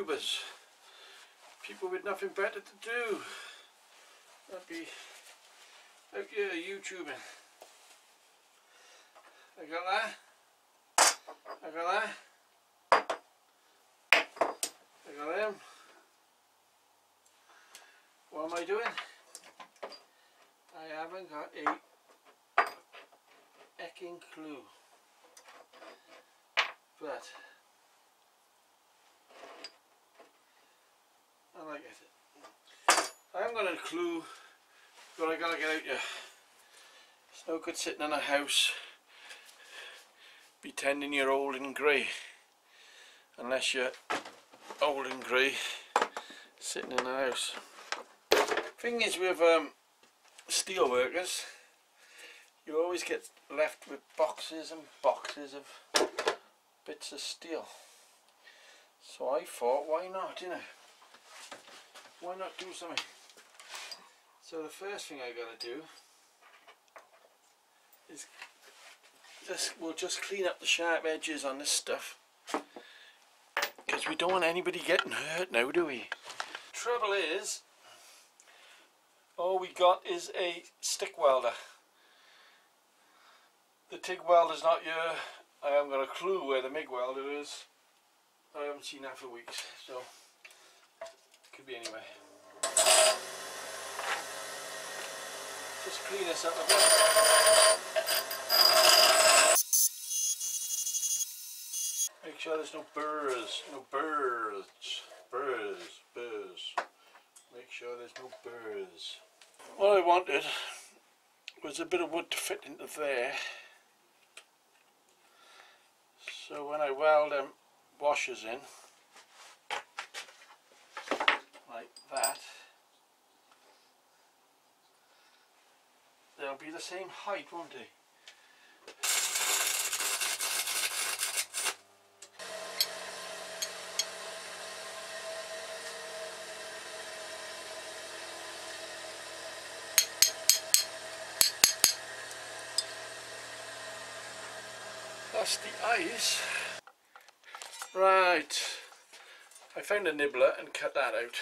YouTubers. People with nothing better to do. That'd be out here YouTubing. I got that. I got that. I got them. What am I doing? I haven't got a ecking clue. But It. I haven't got a clue but I gotta get out here. It's no good sitting in a house pretending you're old and grey unless you're old and grey sitting in a house. Thing is with um, steel workers you always get left with boxes and boxes of bits of steel. So I thought why not, you know? Why not do something? So the first thing I gotta do is just we'll just clean up the sharp edges on this stuff because we don't want anybody getting hurt now do we? Trouble is all we got is a stick welder. The TIG welder's not here. I haven't got a clue where the MIG welder is. I haven't seen that for weeks, so be anywhere. Just clean this up a bit. Make sure there's no burrs, no burrs, burrs, burrs. Make sure there's no burrs. What I wanted was a bit of wood to fit into there. So when I weld them washers in, like that, they'll be the same height, won't they? That's the ice. Right. I found a nibbler and cut that out.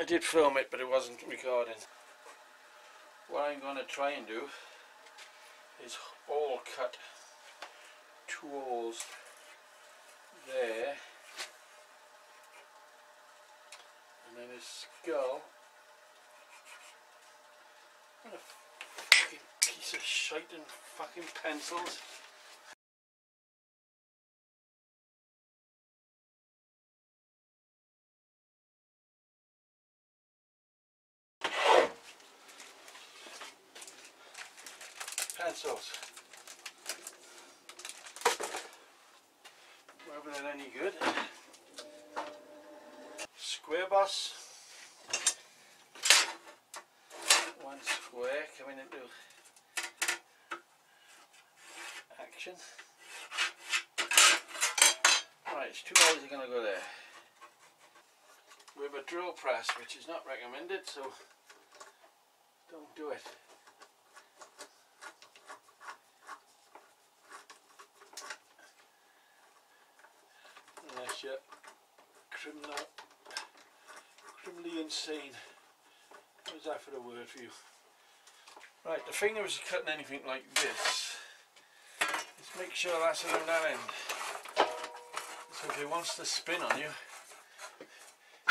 I did film it but it wasn't recording what I'm going to try and do is all cut two holes there and then his skull what a fucking piece of shite and fucking pencils. Whether they're any good. Square boss. One square coming into action. Right, it's two hours are going to go there. With a drill press, which is not recommended, so don't do it. Unless you're criminal, criminally insane. What's that for a word for you? Right, the is cutting anything like this, is make sure that's around that end. So if it wants to spin on you,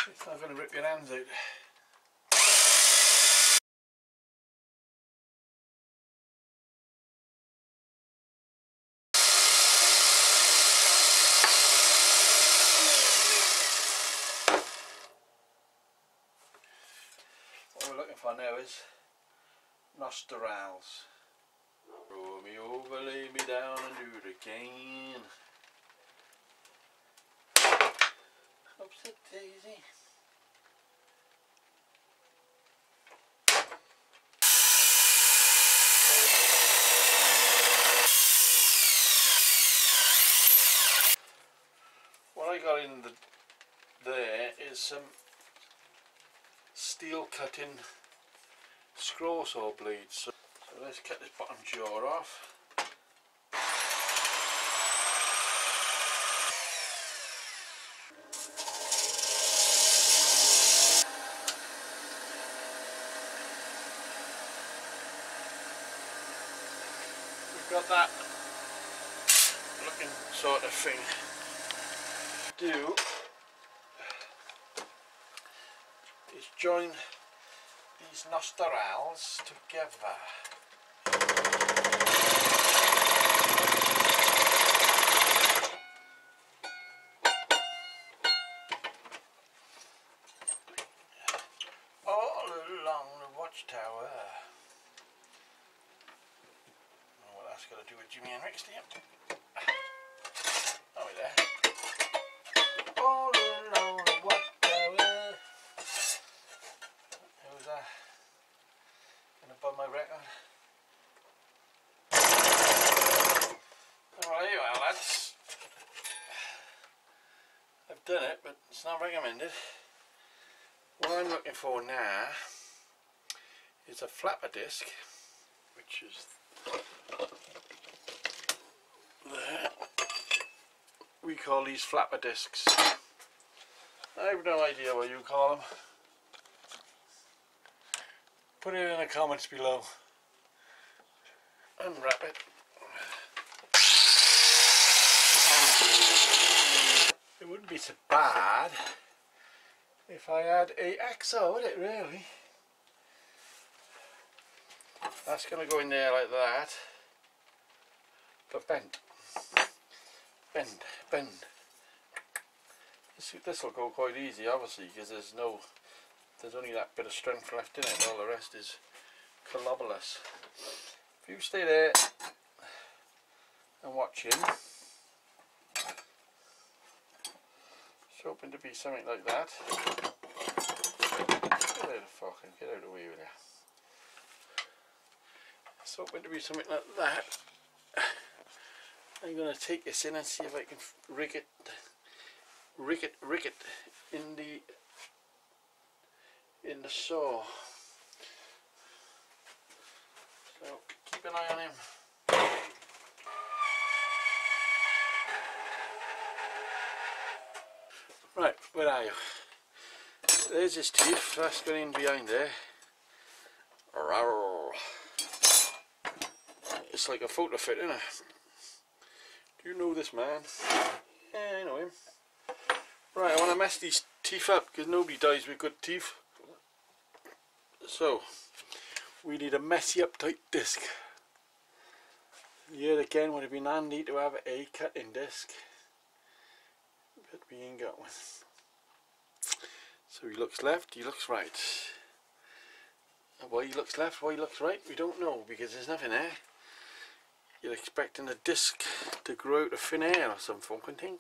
it's not going to rip your hands out. What we're looking for now is Nostorals. Roll me over, lay me down and do it again. Upset daisy. What I got in the there is some steel cutting scroll saw blades. So, so let's cut this bottom jaw off. We've got that looking sort of thing. Do is join these nostrils together. Along the watchtower. Oh, what that's got to do with Jimi Hendrix, do you? Oh, wait there. All along the watchtower. Who's that? Gonna bum my record. Oh, well, are, lads. I've done it, but it's not recommended. What I'm looking for now is a flapper disc, which is there. We call these flapper discs. I have no idea what you call them. Put it in the comments below. Unwrap it. It wouldn't be so bad if I had a AXO, would it really? That's going to go in there like that. But bend. Bend, bend. This will go quite easy obviously because there's no, there's only that bit of strength left in it all the rest is colobolus. If you stay there and watch him, it's hoping to be something like that. Get out of fucking, get out of the way with you. It's hoping to be something like that. I'm going to take this in and see if I can rig it, rig it, rig it in the in the saw. So keep an eye on him. Right, where are you? There's his teeth, that's going in behind there. Rawr. It's like a photo fit, isn't it? Do you know this man? Yeah, I know him. Right, I want to mess these teeth up because nobody dies with good teeth. So, we need a messy up tight disc. Yet again would have been handy to have a cutting disc. But we ain't got one. So he looks left, he looks right. Why he looks left, why he looks right, we don't know because there's nothing there. You're expecting a disc to grow out of thin air or some fucking thing.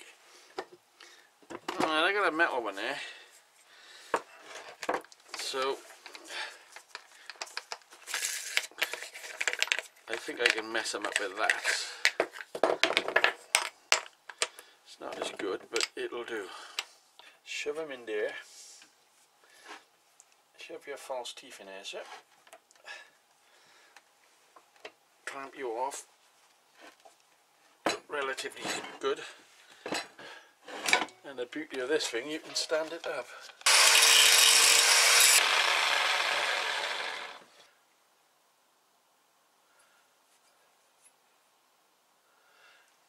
Alright, I got a metal one there. So I think I can mess them up with that. It's not as good, but it'll do. Shove them in there. Shove your false teeth in there, sir. Clamp you off. Relatively good. And the beauty of this thing, you can stand it up.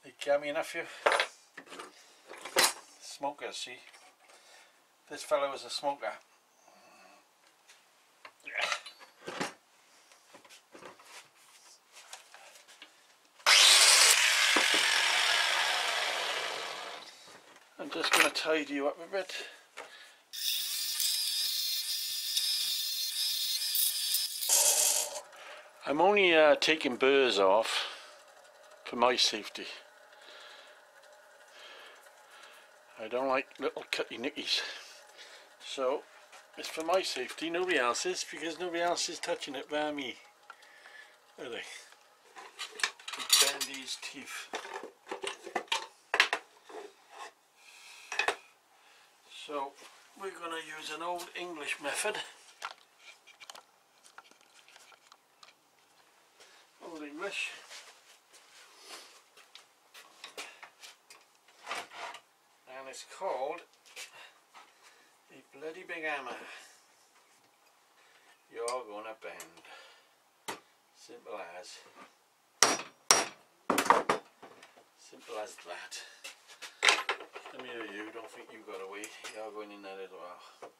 They gammy enough you. Smokers, see? This fellow is a smoker. I'm just going to tidy you up a bit. I'm only uh, taking burrs off for my safety. I don't like little cutty nickies. So it's for my safety, nobody else's, because nobody else is touching it by me. Are they? Bend these teeth. So we're going to use an old English method. Old English. And it's called a bloody big hammer. You're gonna bend. Simple as. Simple as that. Come here you, don't think you got away. You're going in there as well.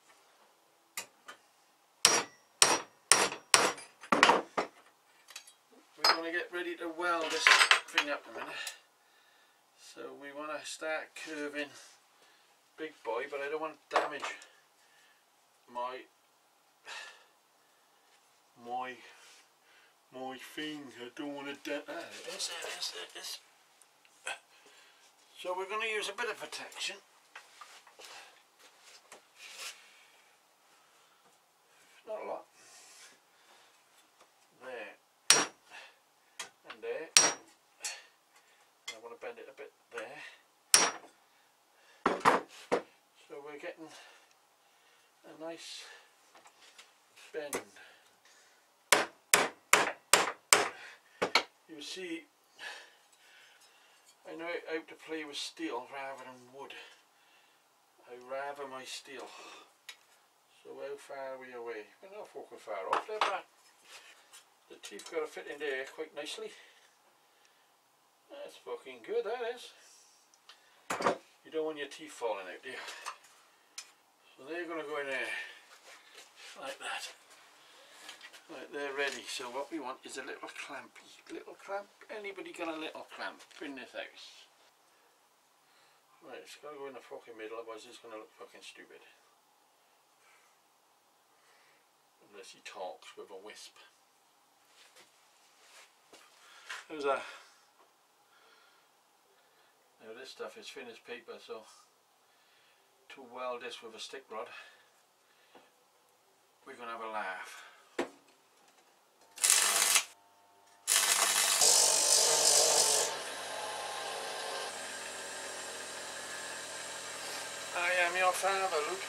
We're going to get ready to weld this thing up a minute. So we want to start curving big boy, but I don't want to damage my my my thing. I don't want to damage. Ah. So we're going to use a bit of protection. Not a lot. There. And there. I want to bend it a bit there. So we're getting a nice bend. You see I know how to play with steel rather than wood. I rather my steel. So how far are we away? We're not fucking far off there, but the teeth got to fit in there quite nicely. That's fucking good, that is. You don't want your teeth falling out, do you? So they're going to go in there, like that. Right, they're ready. So what we want is a little clampy. Little clamp. Anybody got a little clamp? in this house? Right, it's got to go in the fucking middle, otherwise it's going to look fucking stupid. Unless he talks with a wisp. How's that? Now this stuff is finished paper, so to weld this with a stick rod, we're going to have a laugh. Am your father, Luke.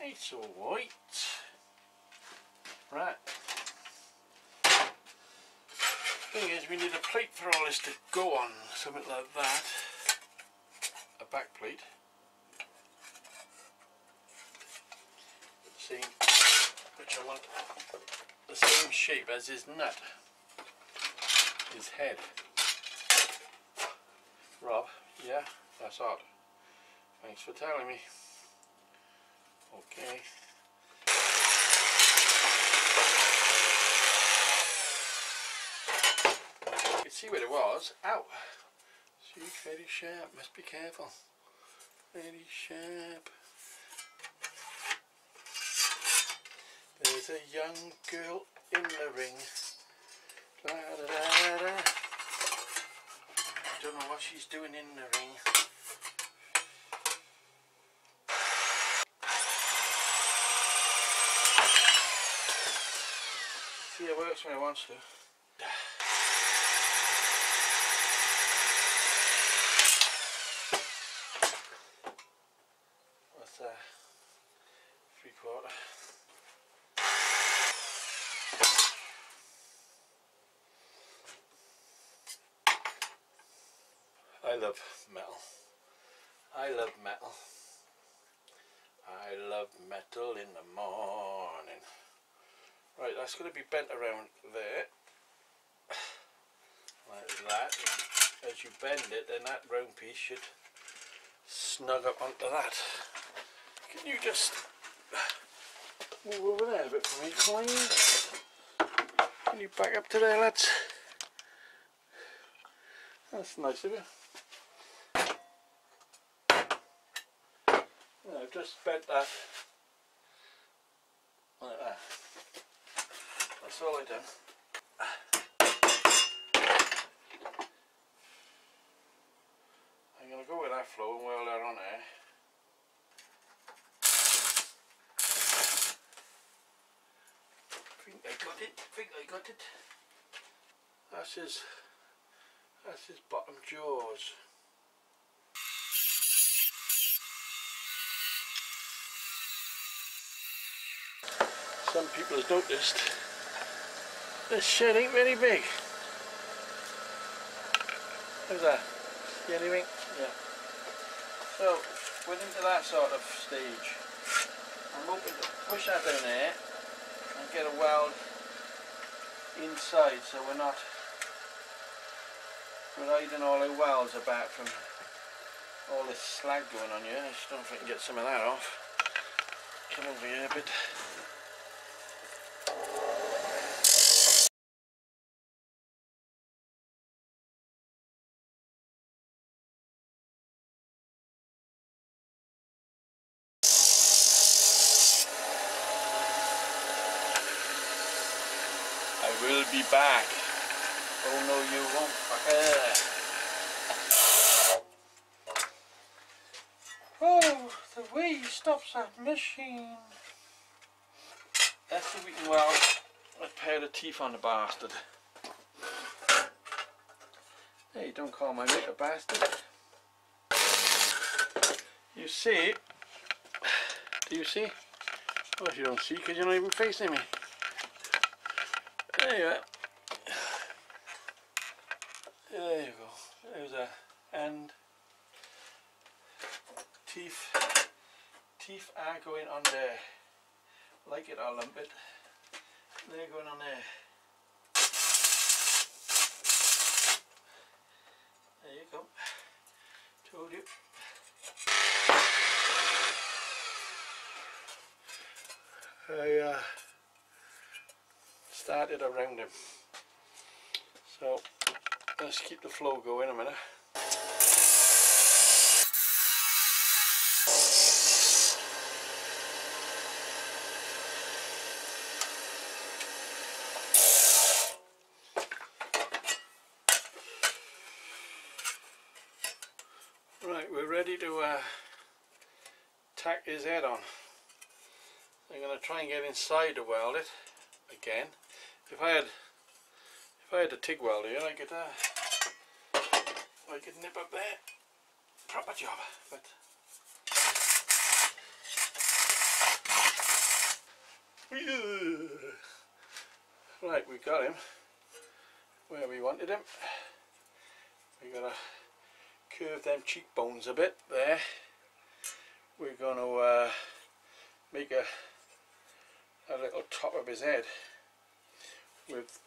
It's all right. Right. Thing is we need a plate for all this to go on, something like that. A back plate. See, which I want the same shape as his nut, his head. Rob, yeah, that's odd. Thanks for telling me. Okay. See where it was. Ow! See, very sharp. Must be careful. Very sharp. There's a young girl in the ring. Da, da, da. I don't know what she's doing in the ring. See, it works when it wants to. I love metal. I love metal. I love metal in the morning. Right, that's going to be bent around there. Like that. As you bend it, then that round piece should snug up onto that. Can you just move over there a bit for me, please? Can you back up to there, lads? That's nice of you. I've just bent that like that. Uh, that's all I've done. I'm going to go with that flow and weld that on there. I think I got it, I think I got it. That's his, that's his bottom jaws. Some people has noticed this shed ain't very big. How's that? See anything? Yeah. So we're into that sort of stage. I'm hoping to push that down there and get a weld inside so we're not we're hiding all our welds back from all this slag going on here. I just don't know if I can get some of that off. Come over here a bit. I will be back. Oh no you won't fucker. Oh, the way he stops that machine. That's the weekend well. A pair of teeth on the bastard. Hey, don't call my mate a bastard. You see? Do you see? Well, you don't see because you're not even facing me. There you are. There you go. There's a and teeth teeth are going on there. Like it or lump it. They're going on there. There you go. Told you. I uh, started around him. So let's keep the flow going a minute. Right, we're ready to uh, tack his head on. I'm going to try and get inside to weld it again. If I had if I had a TIG welder here I could uh, I could nip up there. Proper job. But Right, we got him where we wanted him. We gotta curve them cheekbones a bit there. We're gonna uh, make a a little top of his head with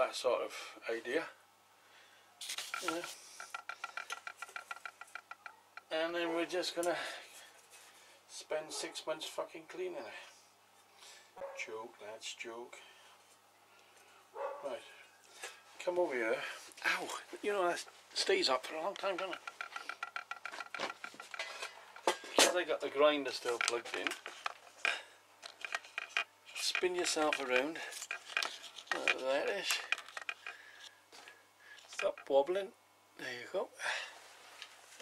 that sort of idea. Yeah. And then we're just gonna spend six months fucking cleaning it. Joke, that's joke. Right, come over here. Ow, you know that stays up for a long time, doesn't it? Because I got the grinder still plugged in spin yourself around like that is wobbling. There you go.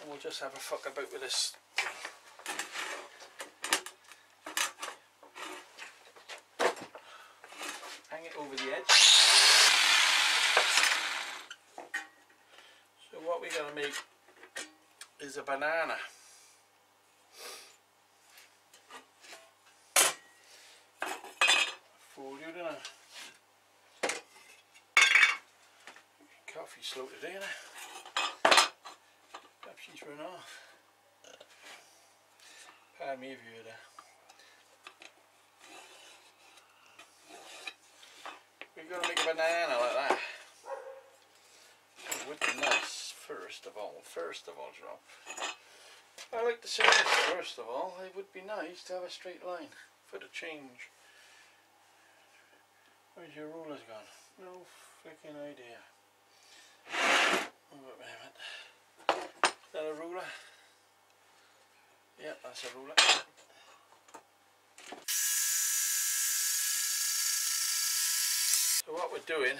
And we'll just have a fuck about with this hang it over the edge. So what we're going to make is a banana fool you, didn't I? Innit? Perhaps she's run off. Pardon me if you hear. We're going to make a banana like that. It would be nice, first of all, first of all, drop. I like to say this, first of all, it would be nice to have a straight line for the change. Where's your rulers gone? No freaking idea. Oh, wait a minute. Is that a ruler? Yeah, that's a ruler. So what we're doing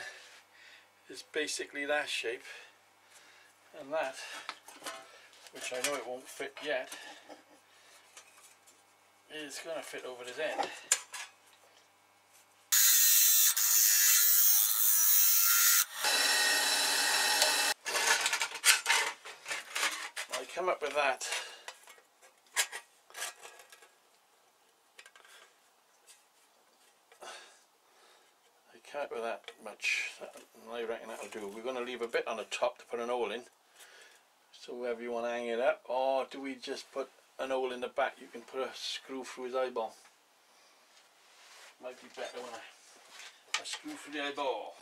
is basically that shape and that, which I know it won't fit yet, is going to fit over his end. Come up with that. happy with that much. I reckon that'll do. We're going to leave a bit on the top to put an hole in. So wherever you want to hang it up. Or do we just put an hole in the back? You can put a screw through his eyeball. Might be better when I, I screw through the eyeball.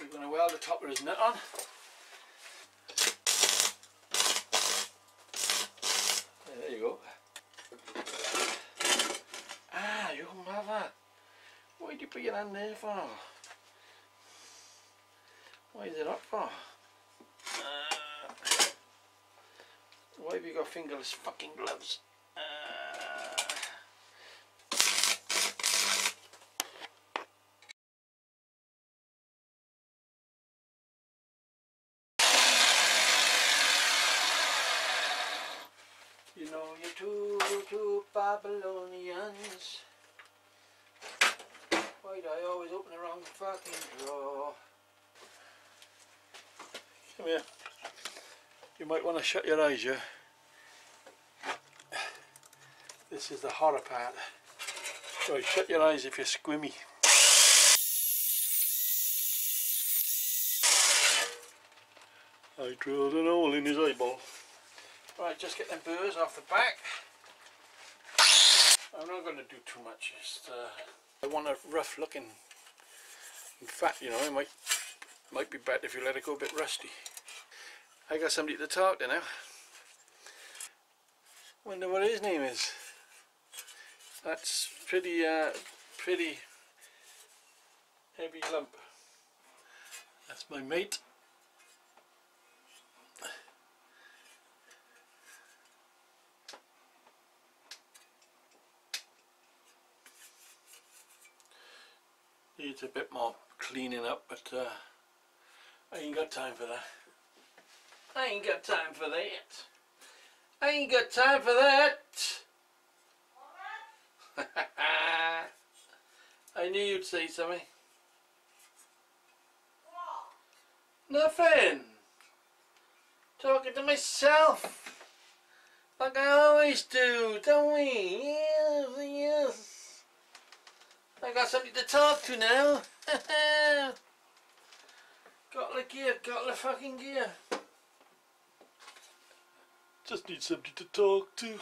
We're going to weld the top of his nut on. There you go. Ah, your mother. Why did you put your hand there for? Why is it up for? Uh, why have you got fingerless fucking gloves? Uh, you know you're two, two Babylonians. Why do I always open the wrong fucking drawer? Come here. You might want to shut your eyes, yeah? This is the horror part. Right, shut your eyes if you're squimmy. I drilled an hole in his eyeball. Right, just get them burrs off the back. I'm not going to do too much. Just, uh, I want a rough looking. In fact, you know, it might might be better if you let it go a bit rusty. I got somebody to talk to now. Wonder what his name is. That's pretty, uh, pretty heavy lump. That's my mate. Needs a bit more cleaning up, but uh, I ain't got time for that. I ain't got time for that. I ain't got time for that. I knew you'd say something. Nothing. Talking to myself. Like I always do, don't we? Yes, yes. I got something to talk to now. got the gear, got the fucking gear. Just need somebody to talk to.